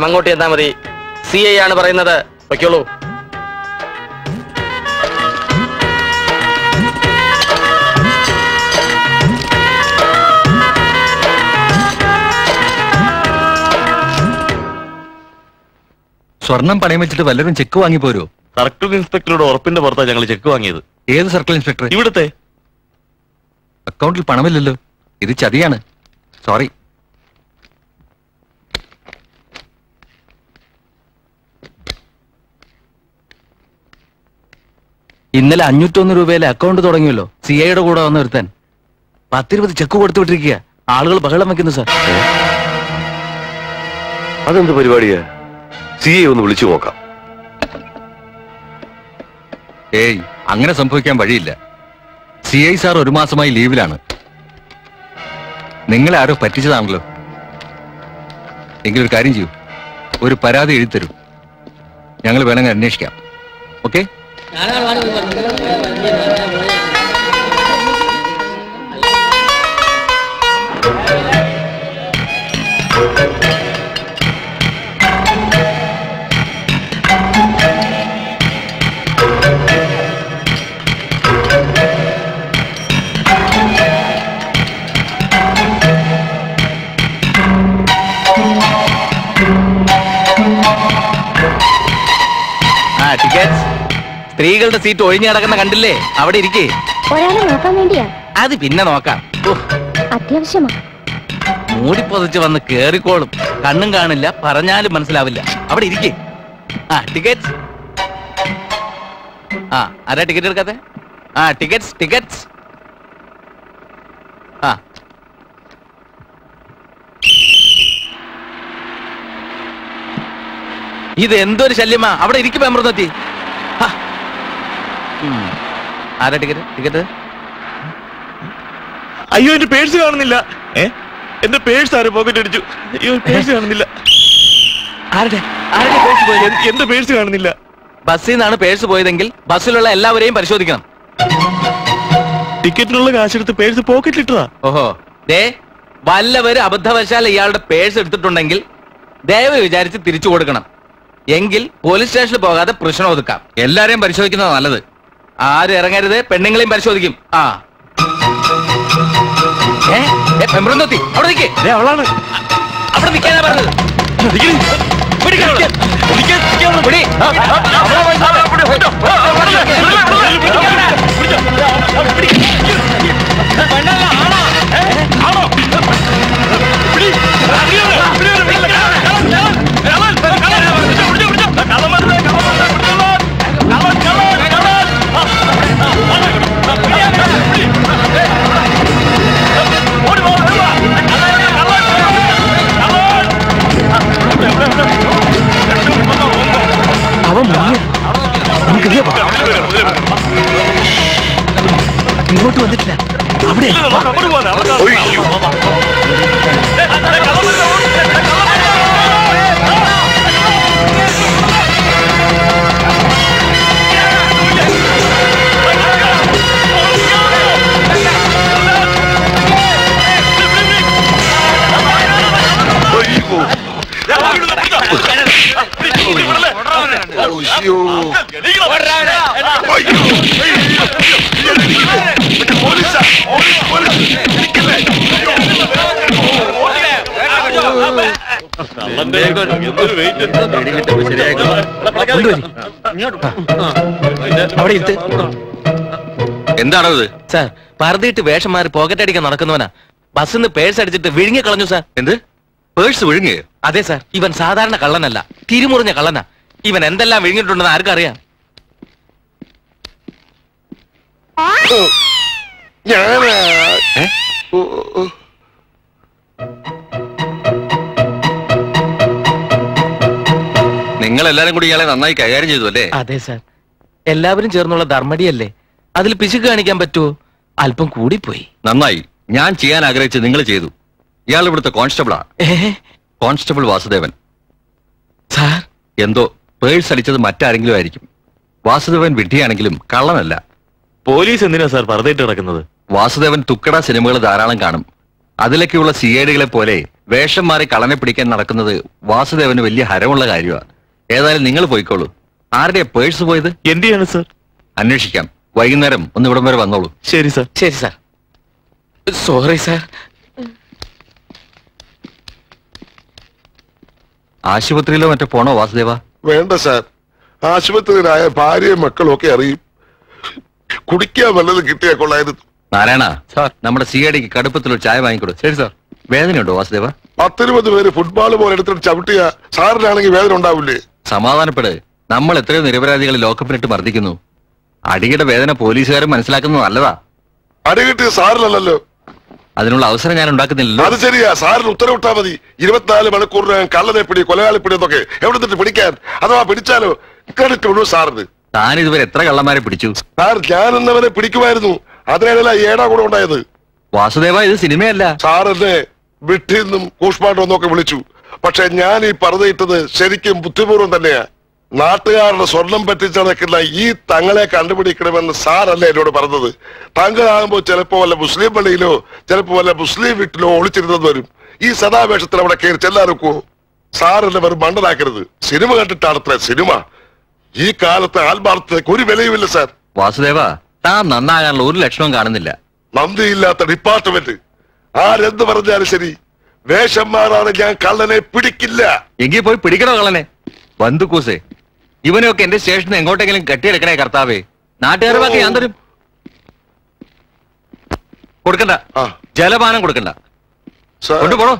അങ്ങോട്ട് ചെന്നാ മതി. സി ഐ ആണ് പറയുന്നത്. വയ്ക്കോളൂ. സ്വർണം പണയം വെച്ചിട്ട് വല്ലവരും ചെക്ക് വാങ്ങി പോരോ? സർക്കിൾ ഇൻസ്പെക്ടറുടെ ഉറപ്പിന്റെ പുറത്താണ് ഞങ്ങൾ ചെക്ക് വാങ്ങിയത്. ഏത് സർക്കിൾ ഇൻസ്പെക്ടർ ഇവിടുത്തെ. അക്കൗണ്ടിൽ പണമില്ലല്ലോ. ഇത് ചതിയാണ്. സോറി. ഇന്നലെ അഞ്ഞൂറ്റൊന്ന് രൂപയിലെ അക്കൗണ്ട് തുടങ്ങിയല്ലോ. സി ഐയുടെ കൂടെ വന്ന് നിർത്താൻ പത്തിരുപത് ചെക്ക് കൊടുത്തു വിട്ടിരിക്കുക. ആളുകൾ ബഹളം വെക്കുന്നു സാർ അതെന്ത് പരിപാടിയാ? സി ഐ ഒന്ന് വിളിച്ചു നോക്കാം. ഏയ് അങ്ങനെ സംഭവിക്കാൻ വഴിയില്ല. സി ഐ സാർ ഒരു മാസമായി ലീവിലാണ്. നിങ്ങളെ ആരോ പറ്റിച്ചതാണല്ലോ. എങ്കിലൊരു കാര്യം ചെയ്യൂ. ഒരു പരാതി എഴുതി തരൂ ഞങ്ങൾ വേണമെങ്കിൽ അന്വേഷിക്കാം. ഓക്കെ? ആ സ്ത്രീകളുടെ സീറ്റ് ഒഴിഞ്ഞു കിടക്കുന്ന കണ്ടില്ലേ? അവിടെ ഇരിക്കേ. ഒരാളെ നോക്കാൻ വേണ്ടിയാ. അത് പിന്നെ നോക്കാം. അത്യാവശ്യമാ. മൂടിപ്പൊതിച്ച് വന്ന് കേറിക്കോളും. കണ്ണും കാണില്ല പറഞ്ഞാലും മനസ്സിലാവില്ല. അവിടെ ഇരിക്കേ. ആ ടിക്കറ്റ് ആ ആരാ ടിക്കറ്റ് എടുക്കാതെ ആ ടിക്കറ്റ്സ് ടിക്കറ്റ്സ് ആ. ഇത് എന്തൊരു ശല്യമാ? അവിടെ ഇരിക്കും അമൃതത്തി ആരാ ടിക്കറ്റ് ടിക്കറ്റ് അയ്യോ എന്റെ പേഴ്സ് കാണുന്നില്ല. ഏ? എന്റെ പേഴ്സ് ആരും പോക്കറ്റ് അടിച്ചു. അയ്യോ പേഴ്സ് കാണുന്നില്ല. ആരുടെ? ആരുടെ പേഴ്സ് പോയത്? എൻ- എന്റെ പേഴ്സ് കാണുന്നില്ല. ബസ്സിൽ നിന്നാണ് പേഴ്സ് പോയതെങ്കിൽ ബസ്സിലുള്ള എല്ലാവരെയും പരിശോധിക്കണം. ടിക്കറ്റിനുള്ള കാശെടുത്ത് പേഴ്സ് പോക്കറ്റ് ഇട്ടതാ ഓഹോ. ദേ വല്ലവര് അബദ്ധവശാൽ ഇയാളുടെ പേഴ്സ് എടുത്തിട്ടുണ്ടെങ്കിൽ ദയവ് വിചാരിച്ച് തിരിച്ചു കൊടുക്കണം. എങ്കിൽ പോലീസ് സ്റ്റേഷനിൽ പോകാതെ പ്രശ്നം ഒതുക്കാം. എല്ലാരെയും പരിശോധിക്കുന്നത് നല്ലത്. ആരും ഇറങ്ങരുത് പെണ്ണുങ്ങളെയും പരിശോധിക്കും ആ പെമ്പ്രന്തോത്തി, അവിടെ നിൽക്കേ അവളാണ് അവിടെ നിൽക്കാനാ പറഞ്ഞത് നിക്കടി. അവിടെ ഇരുത്ത് എന്താണത്? സാർ പർദ്ദയിട്ട് വേഷം മാറി പോക്കറ്റ് അടിക്കാൻ നടക്കുന്നവനാ. ബസ്സിൽ നിന്ന് പേഴ്സ് അടിച്ചിട്ട് വിഴുങ്ങി കളഞ്ഞു സാർ. എന്ത്? പേഴ്സ് വിഴുങ്ങി അതെ സാർ ഇവൻ സാധാരണ കള്ളനല്ല തിരിമുറിഞ്ഞ കള്ളനാ. ഇവൻ എന്തെല്ലാം വിഴുങ്ങിയിട്ടുണ്ടെന്ന് ആർക്കറിയാം. നിങ്ങൾ എല്ലാരും കൂടി ഇയാളെ നന്നായി കൈകാര്യം ചെയ്തു അല്ലേ അതെ സാർ. എല്ലാവരും ചേർന്നുള്ള ധർമ്മടിയല്ലേ? അതിൽ പിശുക്ക് കാണിക്കാൻ പറ്റുമോ അല്പം കൂടിപ്പോയി. നന്നായി. ഞാൻ ചെയ്യാൻ ആഗ്രഹിച്ച് നിങ്ങൾ ചെയ്തു. ഇയാൾ ഇവിടുത്തെ കോൺസ്റ്റബിളാ. കോൺസ്റ്റബിൾ വാസുദേവൻ. സാർ. എന്തോ? പേഴ്സ് അടിച്ചത് മറ്റാരെങ്കിലും ആയിരിക്കും. വാസുദേവൻ വിഡ്ഢിയാണെങ്കിലും കള്ളനല്ല. പോലീസ് എന്തിനാ സാർ പറഞ്ഞിട്ട് കിടക്കുന്നത് വാസുദേവൻ തുക്കട സിനിമകൾ ധാരാളം കാണും. അതിലൊക്കെയുള്ള സി ഐഡികളെ പോലെ വേഷം മാറി കള്ളനെ പിടിക്കാൻ നടക്കുന്നത് വാസുദേവന് വലിയ ഹരമുള്ള കാര്യമാണ്. ഏതായാലും നിങ്ങൾ പോയിക്കോളൂ. ആരുടെ പേഴ്സ് പോയത്? എന്റെയാണ് സാർ. അന്വേഷിക്കാം. വൈകുന്നേരം ഒന്ന് ഇവിടം വരെ വന്നോളൂ. ശരി സാർ. ശരി സാർ. Sorry sir. ആശുപത്രിയിലോ മറ്റോ പോണോ വാസുദേവ? വേണ്ട സാർ. ആശുപത്രിയിലായ ഭാര്യയും മക്കളും ഒക്കെ അറിയും. കുടിക്കാൻ വല്ലതും കിട്ടിയാ കൊള്ളായിരുന്നു. നാരായണ. സാർ. നമ്മുടെ സി ഐ കടുപ്പത്തിൽ ഒരു ചായ വാങ്ങിക്കൊടു. ശരി സാർ. വേദനയുണ്ടോ വാസുദേവ? പത്തിരുപത് പേര് ഫുട്ബോൾ പോലെ എടുത്തിട്ട് ചവിട്ടിയ സാറിനാണെങ്കിൽ വേദന ഉണ്ടാവില്ലേ? സമാധാനപ്പെട്. നമ്മൾ എത്രയോ നിരപരാധികളെ ലോക്കപ്പിനിട്ട് മർദ്ദിക്കുന്നു. അടിയുടെ വേദന പോലീസുകാരും മനസ്സിലാക്കുന്നത് നല്ലതാ. അടികിട്ടിയ സാറിനല്ലല്ലോ. അതിനുള്ള അവസരം ഞാൻ ഉണ്ടാക്കുന്നില്ലല്ലോ. അത് ശരിയാ. സാറിന് ഉത്തരവിട്ടാ മതി. ഇരുപത്തിനാല് മണിക്കൂറിനകം കള്ളനെ പിടി കൊലയാളി പിടി എന്നൊക്കെ. എവിടെ നിന്നിട്ട് പിടിക്കാൻ? അഥവാ പിടിച്ചാലോ? ക്രെഡിറ്റ് ഉള്ളൂ സാറിന്. താൻ ഇതുവരെ എത്ര കള്ളന്മാരെ പിടിച്ചു? സാർ ഞാൻ എന്നവനെ പിടിക്കുമായിരുന്നു അതിനിടയിലാ ഏടാ കൂടെ ഉണ്ടായത്. വാസുദേവ ഇത് സിനിമയല്ല. സാർ എന്നെ വിട്ടിന്നും കൂഷ്മാണ്ടോ എന്നൊക്കെ വിളിച്ചു. പക്ഷെ ഞാൻ ഈ പറഞ്ഞിട്ടത് ശരിക്കും ബുദ്ധിപൂർവം തന്നെയാ. നാട്ടുകാരുടെ സ്വർണം പറ്റിച്ചടക്കുന്ന ഈ തങ്ങളെ കണ്ടുപിടിക്കണമെന്ന് സാറല്ല എന്നോട് പറഞ്ഞത്. താങ്കളാകുമ്പോൾ ചിലപ്പോ വല്ല മുസ്ലിം പള്ളിയിലോ ചിലപ്പോ വല്ല മുസ്ലിം വീട്ടിലോ ഒളിച്ചിരുന്നത് വരും. ഈ സദാവേഷത്തിൽ അവിടെ കയറി ചെല്ലാറുക്കോ സാറല്ലേ വെറും മണ്ടനാക്കരുത്. Cinema കണ്ടിട്ടാണത്ര cinema. ഈ കാലത്തെ ആത്മാർത്ഥതയ്ക്ക് ഒരു വിലയുമില്ല സാർ. വാസുദേവ താൻ നന്നാകാനുള്ള ഒരു ലക്ഷണവും കാണുന്നില്ല. നന്ദിയില്ലാത്ത ഡിപ്പാർട്ട്മെന്റ്. ആരെന്ത് പറഞ്ഞാലും ശരി. വേഷം മാറാതെ ഞാൻ കള്ളനെ പിടിക്കില്ല. എങ്കിൽ പോയി പിടിക്കണോ കള്ളനെ? ബന്ധുക്കൂസേ ഇവനെയൊക്കെ എന്റെ സ്റ്റേഷനിൽ എങ്ങോട്ടെങ്കിലും കെട്ടിയെടുക്കണേ കർത്താവേ. നാട്ടുകാരെ ബാക്കി ഞാൻ തരും. കൊടുക്കണ്ട. ആ. ജലപാനം കൊടുക്കണ്ട. കൊണ്ടുപോണോ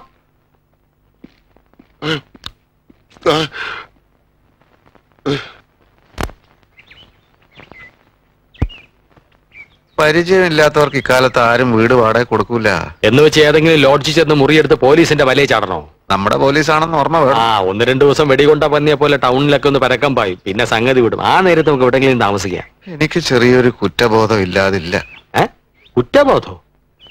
പരിചയമില്ലാത്തവർക്ക് ഇക്കാലത്ത് ആരും വീട് വാടക കൊടുക്കൂല. എന്ന് വെച്ച് ഏതെങ്കിലും ലോഡ്ജിൽ ചെന്ന് മുറിയെടുത്ത് പോലീസിന്റെ വലയെ ചാടണോ? നമ്മുടെ പോലീസാണെന്ന് ഓർമ്മ വേണം. ആ ഒന്ന് രണ്ടു ദിവസം വെടികൊണ്ട പന്നിയെ പോലെ ടൗണിലൊക്കെ ഒന്ന് പരക്കം പായും. പിന്നെ സംഗതി വിടും. ആ നേരത്ത് നമുക്ക് എവിടെങ്കിലും താമസിക്കാം. എനിക്ക് ചെറിയൊരു കുറ്റബോധം ഇല്ലാതില്ല. ഏ? കുറ്റബോധോ?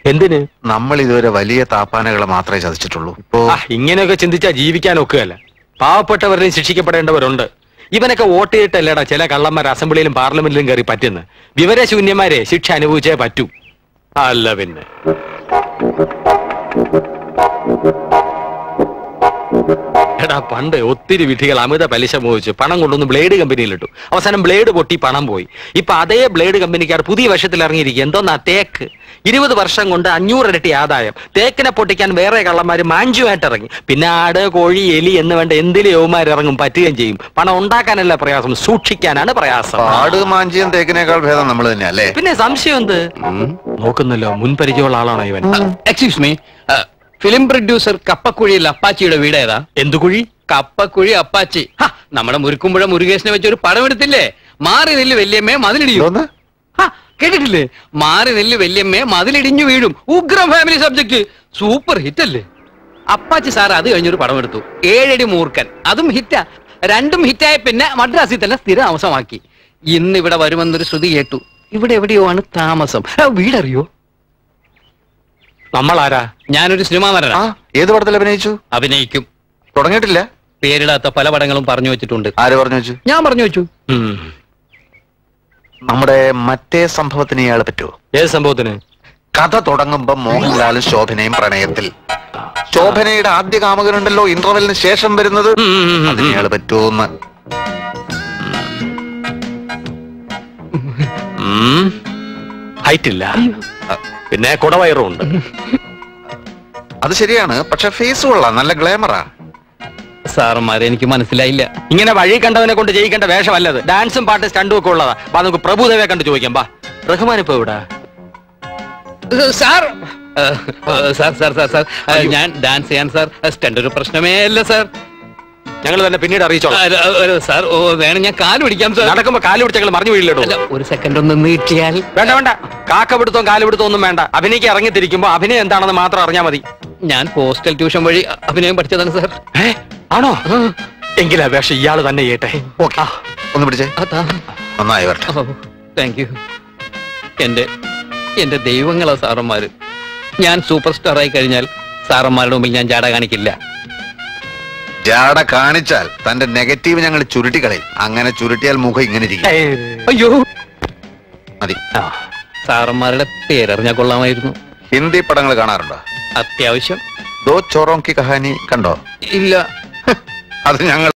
എന്തിന്? നമ്മൾ ഇതുവരെ വലിയ താപ്പാനകളെ മാത്രമേ ചതിച്ചിട്ടുള്ളൂ. ഇപ്പോ ആ ഇങ്ങനെയൊക്കെ ചിന്തിച്ചാ ജീവിക്കാൻ ഒക്കുകയല്ല. പാവപ്പെട്ടവരെയും ശിക്ഷിക്കപ്പെടേണ്ടവരുണ്ട്. ഇവനൊക്കെ വോട്ട് ചെയ്തിട്ടല്ലേടാ ചില കള്ളന്മാർ അസംബ്ലിയിലും പാർലമെന്റിലും കയറി പറ്റുന്നു. വിവരശൂന്യന്മാരെ ശിക്ഷ അനുഭവിച്ചേ പറ്റൂ. അല്ല പിന്നെ. എടാ പണ്ട് ഒത്തിരി വിധികൾ അമിത പലിശ മോഹിച്ച് പണം കൊണ്ടൊന്ന് ബ്ലേഡ് കമ്പനിയിലിട്ടു അവസാനം ബ്ലേഡ് പൊട്ടി പണം പോയി. ഇപ്പൊ അതേ ബ്ലേഡ് കമ്പനിക്കാർ പുതിയ വശത്തിൽ ഇറങ്ങിയിരിക്കും എന്തോന്നാ തേക്ക്? ഇരുപത് വർഷം കൊണ്ട് അഞ്ഞൂറ് ഇരട്ടി ആദായം. തേക്കിനെ പൊട്ടിക്കാൻ വേറെ കള്ളന്മാർ മാഞ്ചുമായിട്ട് ഇറങ്ങി. പിന്നെ ആട് കോഴി എലി എന്ന് വേണ്ട എന്തിലും യോമാർ ഇറങ്ങും? പറ്റുകയും ചെയ്യും. പണം ഉണ്ടാക്കാനല്ല പ്രയാസം സൂക്ഷിക്കാനാണ് പ്രയാസം. ആട് മാഞ്ചിയും തേക്കിനേക്കാൾ ഭേദം നമ്മൾ തന്നെ അല്ലേ? പിന്നെ സംശയം എന്ത്? നോക്കുന്നല്ലോ മുൻപരിചയമുള്ള ആളാണോ ഇവൻ? എക്സ്ക്യൂസ് മീ ഫിലിം പ്രൊഡ്യൂസർ കപ്പക്കുഴിയിൽ അപ്പാച്ചിയുടെ വീട് ഏതാ? എന്തു കുഴി കപ്പക്കുഴി അപ്പാച്ചി. നമ്മുടെ മുരുക്കുമ്പുഴ മുരുകേശനെ വെച്ച് ഒരു പടം എടുത്തില്ലേ? മാറി നെല്ല് വല്യമ്മേ മതിലിടിയോ കേട്ടിട്ടില്ലേ? മാറി നെല്ല് വല്യമ്മേ മതിലിടിഞ്ഞു വീഴും. ഉഗ്രം ഫാമിലി സബ്ജക്ട് സൂപ്പർ ഹിറ്റ് അല്ലേ? അപ്പാച്ചി സാർ അത് കഴിഞ്ഞൊരു പടം എടുത്തു. ഏഴടി മൂർക്കൻ അതും ഹിറ്റാ രണ്ടും ഹിറ്റായ പിന്നെ മദ്രാസിൽ തന്നെ സ്ഥിര താമസമാക്കി ഇന്ന് ഇവിടെ വരുമെന്നൊരു ശ്രുതി കേട്ടു. ഇവിടെ എവിടെയോ ആണ് താമസം. ആ, വീടറിയോ നമ്മളാരാ? ഞാനൊരു സിനിമാ ആ നടനാ ഏത് പടത്തിൽ അഭിനയിച്ചു? അഭിനയിക്കും. തുടങ്ങിയിട്ടില്ല. പേരിടാത്ത പല പടങ്ങളും പറഞ്ഞു വെച്ചിട്ടുണ്ട്. ആര് പറഞ്ഞു വെച്ചു? ഞാൻ പറഞ്ഞു വെച്ചു. ഉം. നമ്മുടെ മറ്റേ സംഭവത്തിന് ഇയാളെ പറ്റുമോ ഏത് സംഭവത്തിന്? കഥ തുടങ്ങുമ്പോ മോഹൻലാലും ശോഭനയും പ്രണയത്തിൽ. ശോഭനയുടെ ആദ്യ കാമകനുണ്ടല്ലോ ഇന്റർവെലിന് ശേഷം വരുന്നത്. ഉം, ഉം, ഉം, അതിന് ഇയാൾ പറ്റുമെന്ന് ഹൈറ്റ് ഇല്ല പിന്നെ കുടവയറും ഉണ്ട് അത് ശരിയാണ് പക്ഷെ ഫേസ് കൊള്ളാം നല്ല ഗ്ലാമറാ സാറന്മാരെ എനിക്ക് മനസ്സിലായില്ല. ഇങ്ങനെ വഴി കണ്ടവനെ കൊണ്ട് ജയിക്കേണ്ട വേഷമല്ലത്. ഡാൻസും പാട്ട് സ്റ്റണ്ടും ഒക്കെ ഉള്ളതാ. വാ നമുക്ക് പ്രഭുദേവയെ കണ്ട് ചോദിക്കാം. ബാ റഹ്മാൻ ഇപ്പൊ ഇവിടെ sir! Sir sir sir sir. ഞാൻ ഡാൻസ് ചെയ്യാൻ സാർ. സ്റ്റണ്ട് ഒരു പ്രശ്നമേ അല്ല സാർ. ഞങ്ങൾ തന്നെ പിന്നീട് അറിയിച്ചോളാം. സാർ ഓ വേണം. ഞാൻ കാൽ പിടിക്കാം സാർ. നടക്കുമ്പോ കാൽ പിടിച്ചങ്ങൾ മറിഞ്ഞു വീഴില്ലടോ. അല്ല, ഒരു സെക്കൻഡ് ഒന്ന് നീട്ടിയാൽ വേണ്ട വേണ്ട. കാക്ക കാലുപിടുത്തവും കാൽ പിടുത്തവും ഒന്നും വേണ്ട. അഭിനയ്ക്ക് ഇറങ്ങിത്തിരിക്കുമ്പോ അഭിനയം എന്താണെന്ന് മാത്രം അറിഞ്ഞാൽ മതി. ഞാൻ പോസ്റ്റൽ ട്യൂഷൻ വഴി അഭിനയം പഠിച്ചതാണ് സാർ. ആണോ? എങ്കിലാ വേഷം ഇയാൾ തന്നെ ചെയ്യട്ടെ. ഒന്ന് പിടിച്ചേ. നന്നായി വരട്ടെ. താങ്ക് യു എന്റെ എന്റെ ദൈവങ്ങളാ സാറന്മാര്. ഞാൻ സൂപ്പർ സ്റ്റാർ ആയി കഴിഞ്ഞാൽ സാറന്മാരുടെ മുമ്പിൽ ഞാൻ ജാട കാണിക്കില്ല. ജാട കാണിച്ചാൽ തന്റെ നെഗറ്റീവ് ഞങ്ങൾ ചുരുട്ടിക്കളയും. അങ്ങനെ ചുരുട്ടിയാൽ മുഖം ഇങ്ങനെ ഇരിക്കും. അയ്യോ. മതി. സാറന്മാരുടെ പേരറിഞ്ഞാൽ കൊള്ളാമായിരുന്നു. ഹിന്ദി പടങ്ങൾ കാണാറുണ്ടോ? അത്യാവശ്യം. ദോ ചോറോങ്കി കഹാനി കണ്ടോ? ഇല്ല. അത് ഞങ്ങൾ